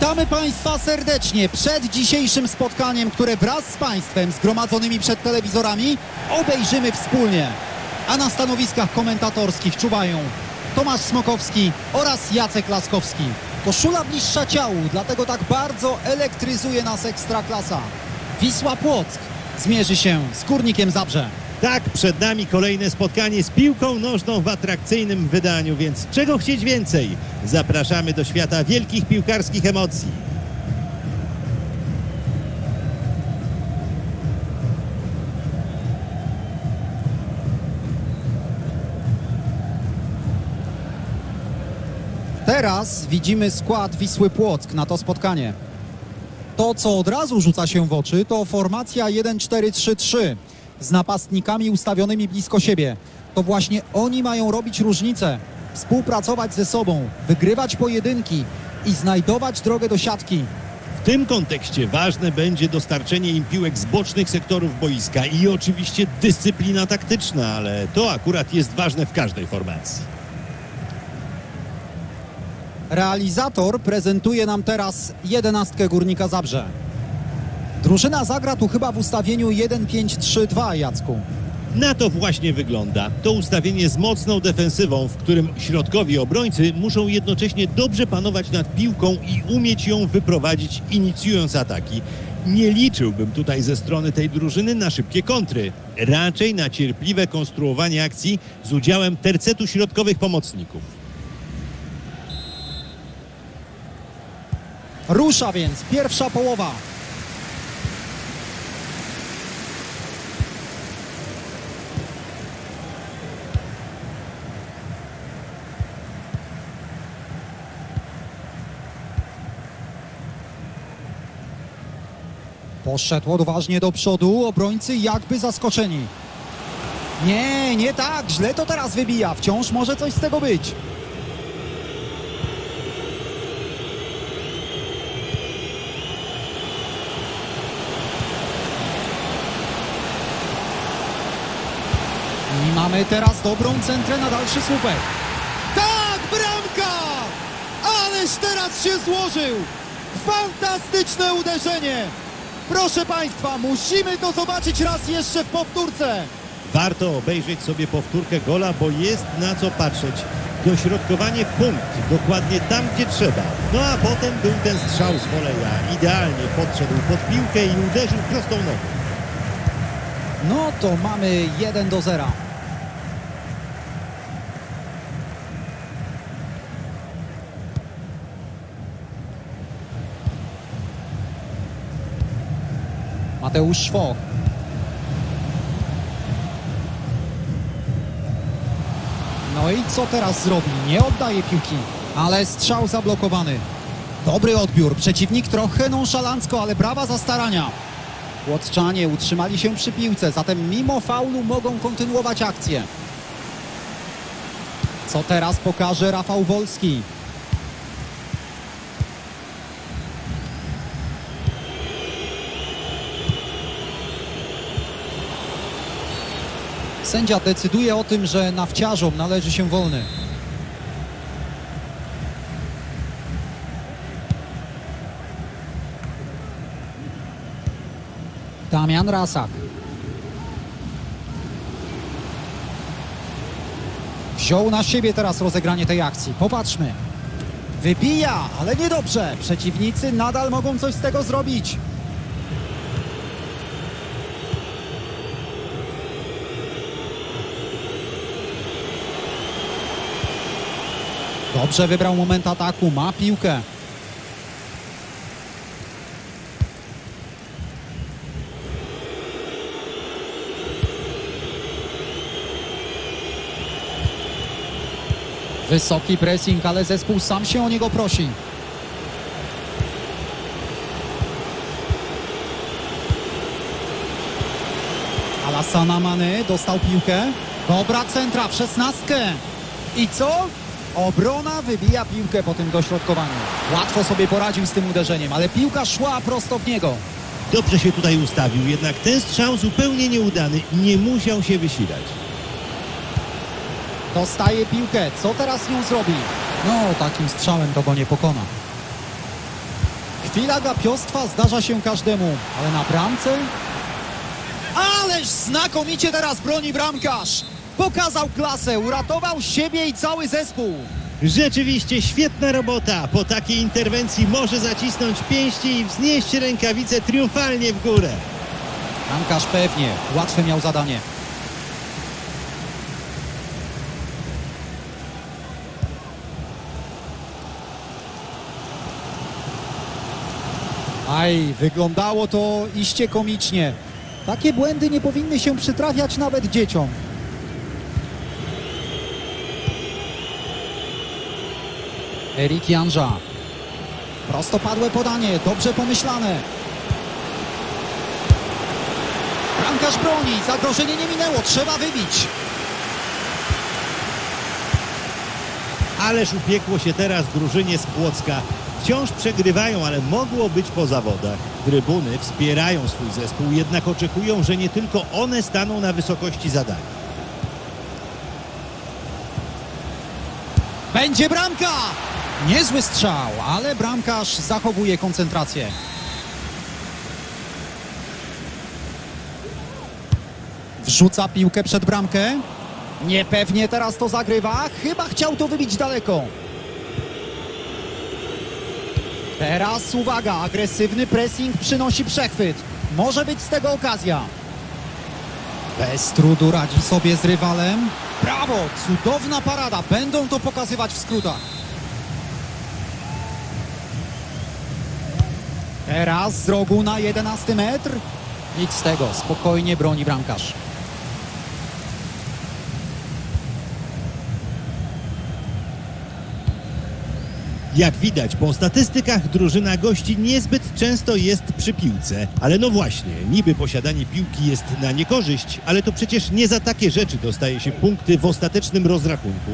Witamy Państwa serdecznie przed dzisiejszym spotkaniem, które wraz z Państwem zgromadzonymi przed telewizorami obejrzymy wspólnie. A na stanowiskach komentatorskich czuwają Tomasz Smokowski oraz Jacek Laskowski. Koszula bliższa ciału, dlatego tak bardzo elektryzuje nas Ekstraklasa. Wisła Płock zmierzy się z Górnikiem Zabrze. Tak, przed nami kolejne spotkanie z piłką nożną w atrakcyjnym wydaniu, więc czego chcieć więcej? Zapraszamy do świata wielkich piłkarskich emocji. Teraz widzimy skład Wisły Płock na to spotkanie. To, co od razu rzuca się w oczy, to formacja 1-4-3-3 z napastnikami ustawionymi blisko siebie. To właśnie oni mają robić różnicę, współpracować ze sobą, wygrywać pojedynki i znajdować drogę do siatki. W tym kontekście ważne będzie dostarczenie im piłek z bocznych sektorów boiska i oczywiście dyscyplina taktyczna, ale to akurat jest ważne w każdej formacji. Realizator prezentuje nam teraz jedenastkę Górnika Zabrze. Drużyna zagra tu chyba w ustawieniu 1-5-3-2, Jacku. Na to właśnie wygląda. To ustawienie z mocną defensywą, w którym środkowi obrońcy muszą jednocześnie dobrze panować nad piłką i umieć ją wyprowadzić, inicjując ataki. Nie liczyłbym tutaj ze strony tej drużyny na szybkie kontry. Raczej na cierpliwe konstruowanie akcji z udziałem tercetu środkowych pomocników. Rusza więc pierwsza połowa. Poszedł odważnie do przodu, obrońcy jakby zaskoczeni. Nie, nie tak, źle to teraz wybija, wciąż może coś z tego być. I mamy teraz dobrą centrę na dalszy słupek. Tak, bramka! Ależ teraz się złożył! Fantastyczne uderzenie! Proszę Państwa, musimy to zobaczyć raz jeszcze w powtórce. Warto obejrzeć sobie powtórkę gola, bo jest na co patrzeć. Dośrodkowanie w punkt, dokładnie tam, gdzie trzeba. No a potem był ten strzał z woleja. Idealnie podszedł pod piłkę i uderzył prostą nogą. No to mamy 1 do 0. Mateusz Szwoch. No i co teraz zrobi? Nie oddaje piłki, ale strzał zablokowany. Dobry odbiór. Przeciwnik trochę nonszalancko, ale brawa za starania. Łotczanie utrzymali się przy piłce, zatem mimo faulu mogą kontynuować akcję. Co teraz pokaże Rafał Wolski? Sędzia decyduje o tym, że nawciarzom należy się wolny. Damian Rasak. Wziął na siebie teraz rozegranie tej akcji. Popatrzmy. Wybija, ale niedobrze. Przeciwnicy nadal mogą coś z tego zrobić. Dobrze wybrał moment ataku, ma piłkę. Wysoki pressing, ale zespół sam się o niego prosi. Alassana Mane dostał piłkę. Dobra centra w szesnastkę. I co? Obrona wybija piłkę po tym dośrodkowaniu. Łatwo sobie poradził z tym uderzeniem, ale piłka szła prosto w niego. Dobrze się tutaj ustawił, jednak ten strzał zupełnie nieudany. Nie musiał się wysilać. Dostaje piłkę. Co teraz nią zrobi? No, takim strzałem to go nie pokona. Chwila gapiostwa zdarza się każdemu, ale na bramce? Ależ znakomicie teraz broni bramkarz! Pokazał klasę, uratował siebie i cały zespół. Rzeczywiście świetna robota. Po takiej interwencji może zacisnąć pięści i wznieść rękawice triumfalnie w górę. Bramkarz pewnie, łatwe miał zadanie. Aj, wyglądało to iście komicznie. Takie błędy nie powinny się przytrafiać nawet dzieciom. Erik Janża. Prostopadłe podanie, dobrze pomyślane. Bramkarz broni, zagrożenie nie minęło, trzeba wybić. Ależ upiekło się teraz drużynie z Płocka. Wciąż przegrywają, ale mogło być po zawodach. Trybuny wspierają swój zespół, jednak oczekują, że nie tylko one staną na wysokości zadania. Będzie bramka! Niezły strzał, ale bramkarz zachowuje koncentrację. Wrzuca piłkę przed bramkę. Niepewnie teraz to zagrywa. Chyba chciał to wybić daleko. Teraz uwaga, agresywny pressing przynosi przechwyt. Może być z tego okazja. Bez trudu radzi sobie z rywalem. Brawo, cudowna parada. Będą to pokazywać w skrótach. Teraz z rogu na 11 metr. Nic z tego, spokojnie broni bramkarz. Jak widać po statystykach, drużyna gości niezbyt często jest przy piłce. Ale no właśnie, niby posiadanie piłki jest na niekorzyść, ale to przecież nie za takie rzeczy dostaje się punkty w ostatecznym rozrachunku.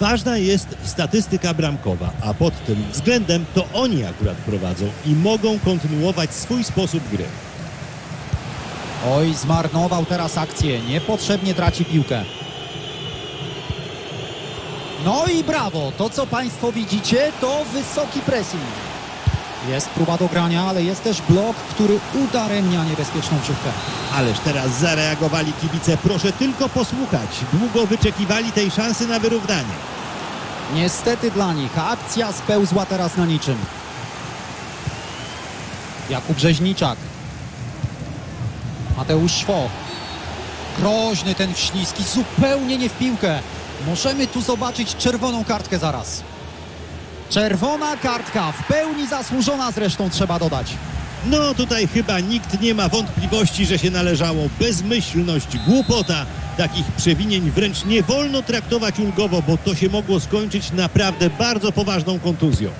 Ważna jest statystyka bramkowa, a pod tym względem to oni akurat prowadzą i mogą kontynuować swój sposób gry. Oj, zmarnował teraz akcję. Niepotrzebnie traci piłkę. No i brawo. To, co Państwo widzicie, to wysoki pressing. Jest próba dogrania, ale jest też blok, który udaremnia niebezpieczną wrzutkę. Ależ teraz zareagowali kibice. Proszę tylko posłuchać. Długo wyczekiwali tej szansy na wyrównanie. Niestety dla nich akcja spełzła teraz na niczym. Jakub Rzeźniczak. Mateusz Szwo. Groźny ten wślizgi, zupełnie nie w piłkę. Możemy tu zobaczyć czerwoną kartkę zaraz. Czerwona kartka, w pełni zasłużona zresztą trzeba dodać. No tutaj chyba nikt nie ma wątpliwości, że się należało. Bezmyślność, głupota. Takich przewinień wręcz nie wolno traktować ulgowo, bo to się mogło skończyć naprawdę bardzo poważną kontuzją.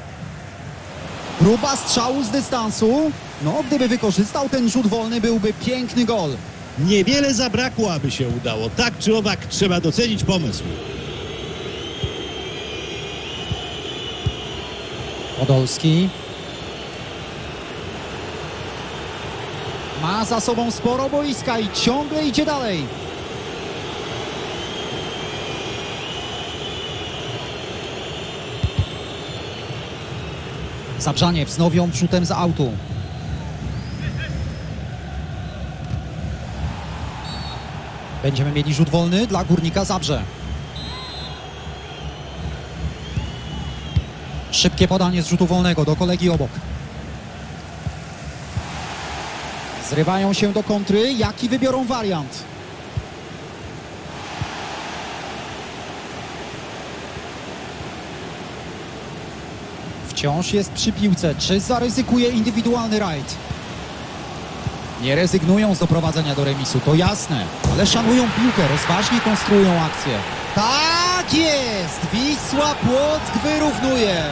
Próba strzału z dystansu. No, gdyby wykorzystał ten rzut wolny, byłby piękny gol. Niewiele zabrakło, aby się udało. Tak czy owak trzeba docenić pomysł. Podolski. Ma za sobą sporo boiska i ciągle idzie dalej. Zabrzanie wznowią wrzutem z autu. Będziemy mieli rzut wolny dla Górnika Zabrze. Szybkie podanie z rzutu wolnego do kolegi obok. Zrywają się do kontry. Jaki wybiorą wariant? Wciąż jest przy piłce. Czy zaryzykuje indywidualny rajd? Nie rezygnują z doprowadzenia do remisu, to jasne. Ale szanują piłkę, rozważnie konstruują akcję. Tak jest! Wisła Płock wyrównuje.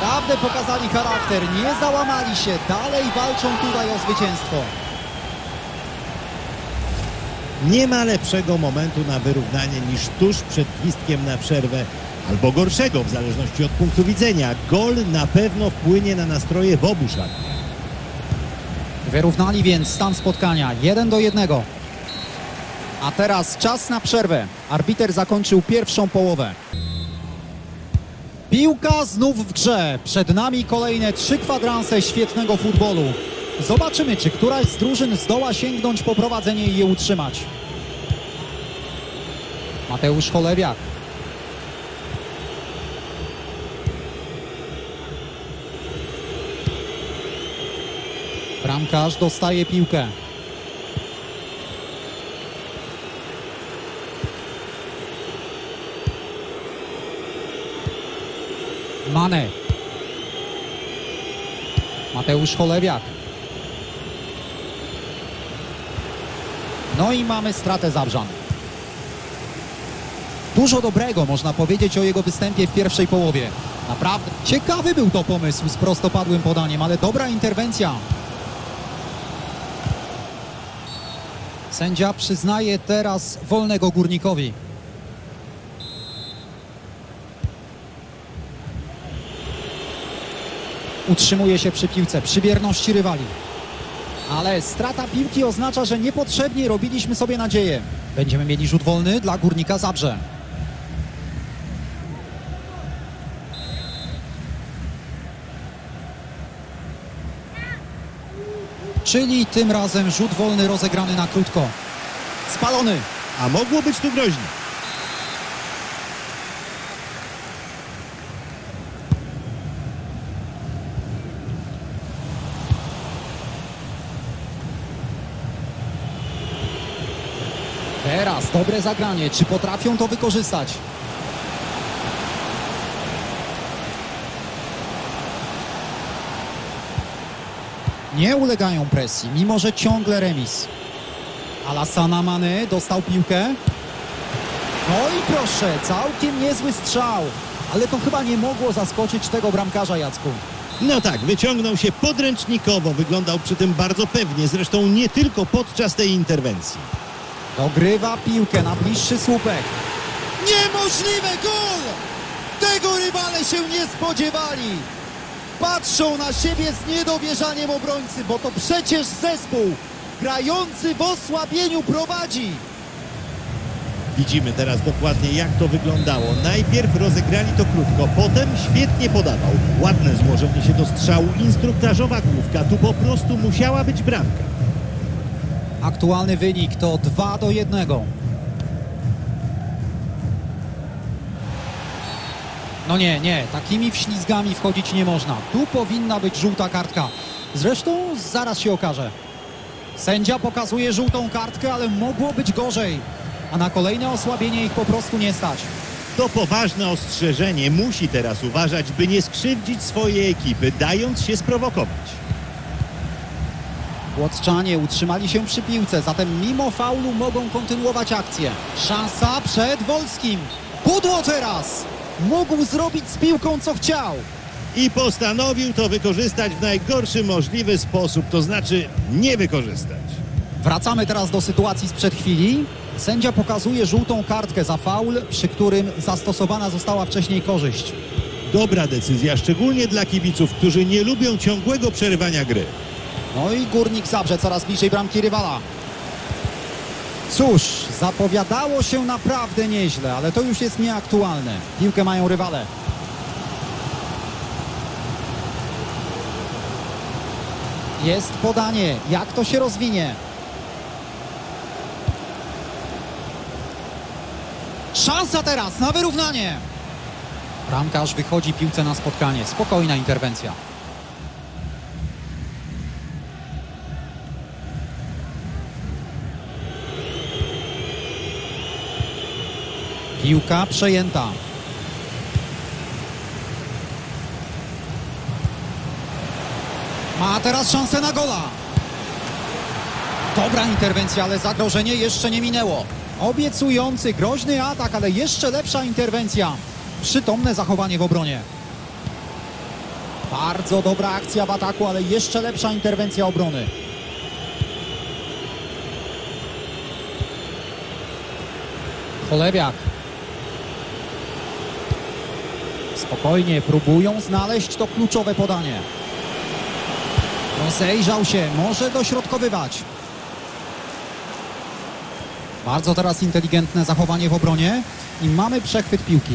Naprawdę pokazali charakter, nie załamali się, dalej walczą tutaj o zwycięstwo. Nie ma lepszego momentu na wyrównanie niż tuż przed gwizdkiem na przerwę, albo gorszego w zależności od punktu widzenia. Gol na pewno wpłynie na nastroje w obu szatniach. Wyrównali więc stan spotkania 1 do 1. A teraz czas na przerwę. Arbiter zakończył pierwszą połowę. Piłka znów w grze. Przed nami kolejne trzy kwadranse świetnego futbolu. Zobaczymy, czy któraś z drużyn zdoła sięgnąć po prowadzenie i je utrzymać. Mateusz Cholewiak. Bramkarz dostaje piłkę. Mane. Mateusz Cholewiak. No i mamy stratę Zabrzan. Dużo dobrego można powiedzieć o jego występie w pierwszej połowie. Naprawdę ciekawy był to pomysł z prostopadłym podaniem, ale dobra interwencja. Sędzia przyznaje teraz wolnego górnikowi. Utrzymuje się przy piłce, przy bierności rywali. Ale strata piłki oznacza, że niepotrzebnie robiliśmy sobie nadzieję. Będziemy mieli rzut wolny dla górnika Zabrze. Czyli tym razem rzut wolny rozegrany na krótko. Spalony. A mogło być tu groźnie. Teraz dobre zagranie. Czy potrafią to wykorzystać? Nie ulegają presji, mimo że ciągle remis. Alassana Mane dostał piłkę. No i proszę, całkiem niezły strzał. Ale to chyba nie mogło zaskoczyć tego bramkarza Jacku. No tak, wyciągnął się podręcznikowo, wyglądał przy tym bardzo pewnie, zresztą nie tylko podczas tej interwencji. Dogrywa piłkę na bliższy słupek. Niemożliwe gol! Tego rywale się nie spodziewali. Patrzą na siebie z niedowierzaniem obrońcy, bo to przecież zespół grający w osłabieniu prowadzi. Widzimy teraz dokładnie jak to wyglądało. Najpierw rozegrali to krótko, potem świetnie podawał. Ładne złożenie się do strzału, instruktażowa główka, tu po prostu musiała być bramka. Aktualny wynik to 2 do 1. No nie, nie, takimi wślizgami wchodzić nie można. Tu powinna być żółta kartka. Zresztą zaraz się okaże. Sędzia pokazuje żółtą kartkę, ale mogło być gorzej. A na kolejne osłabienie ich po prostu nie stać. To poważne ostrzeżenie. Musi teraz uważać, by nie skrzywdzić swojej ekipy, dając się sprowokować. Łotczanie utrzymali się przy piłce, zatem mimo faulu mogą kontynuować akcję. Szansa przed Wolskim. Pudło teraz! Mógł zrobić z piłką co chciał. I postanowił to wykorzystać w najgorszy możliwy sposób, to znaczy nie wykorzystać. Wracamy teraz do sytuacji sprzed chwili. Sędzia pokazuje żółtą kartkę za faul, przy którym zastosowana została wcześniej korzyść. Dobra decyzja, szczególnie dla kibiców, którzy nie lubią ciągłego przerywania gry. No i Górnik Zabrze coraz bliżej bramki rywala. Cóż, zapowiadało się naprawdę nieźle, ale to już jest nieaktualne. Piłkę mają rywale. Jest podanie. Jak to się rozwinie? Szansa teraz na wyrównanie. Bramkarz wychodzi piłce na spotkanie. Spokojna interwencja. Piłka przejęta. Ma teraz szansę na gola. Dobra interwencja, ale zagrożenie jeszcze nie minęło. Obiecujący, groźny atak, ale jeszcze lepsza interwencja. Przytomne zachowanie w obronie. Bardzo dobra akcja w ataku, ale jeszcze lepsza interwencja obrony. Cholewiak. Spokojnie, próbują znaleźć to kluczowe podanie. Rozejrzał się, może dośrodkowywać. Bardzo teraz inteligentne zachowanie w obronie i mamy przechwyt piłki.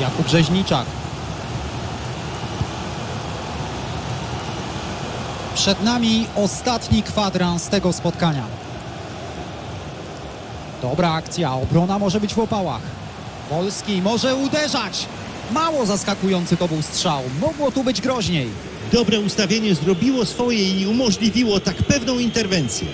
Jakub Rzeźniczak. Przed nami ostatni kwadrans tego spotkania. Dobra akcja, obrona może być w opałach. Wolski może uderzać. Mało zaskakujący to był strzał. Mogło tu być groźniej. Dobre ustawienie zrobiło swoje i umożliwiło tak pewną interwencję.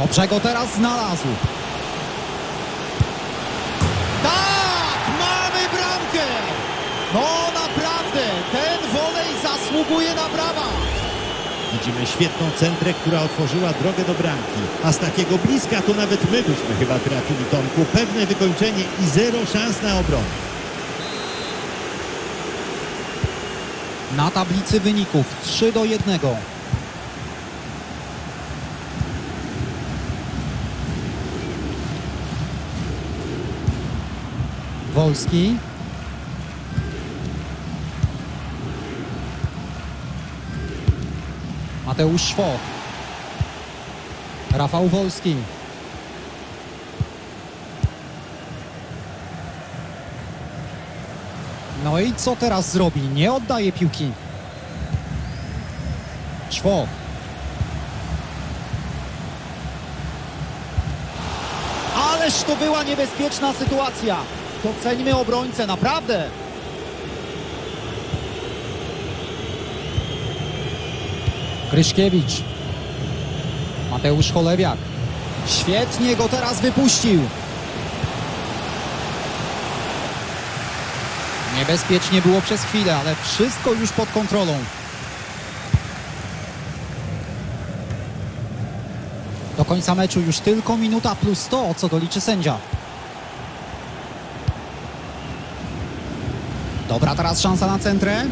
Dobrze go teraz znalazł. Tak! Mamy bramkę! No naprawdę, ten wolej zasługuje na brawa. Widzimy świetną centrę, która otworzyła drogę do bramki. A z takiego bliska to nawet my byśmy chyba trafili, Tomku. Pewne wykończenie i zero szans na obronę. Na tablicy wyników 3 do 1. Wolski. Mateusz Szwo. Rafał Wolski. No i co teraz zrobi? Nie oddaje piłki. Szwo. Ależ to była niebezpieczna sytuacja. Doceńmy obrońcę, naprawdę. Kryszkiewicz. Mateusz Cholewiak. Świetnie go teraz wypuścił. Niebezpiecznie było przez chwilę, ale wszystko już pod kontrolą. Do końca meczu już tylko minuta plus to, co doliczy sędzia. Dobra, teraz szansa na centrę.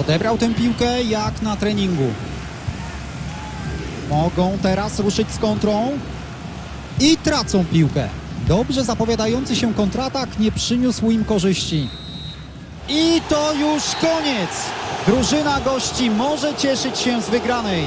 Odebrał tę piłkę jak na treningu. Mogą teraz ruszyć z kontrą. I tracą piłkę. Dobrze zapowiadający się kontratak nie przyniósł im korzyści. I to już koniec. Drużyna gości może cieszyć się z wygranej.